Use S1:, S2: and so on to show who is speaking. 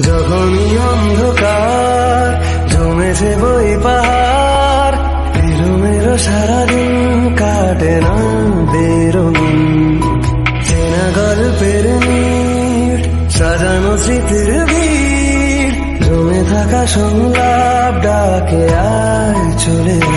S1: যখনই অন্ধকার, জমেছে বই পাহাড় এলো মেরো সারাদিন কাটে না বেরোন চেনা গল্পের মিট সাজানো স্মৃতির ভিড় জমে থাকা সংলাপ ডাকে আয় চলে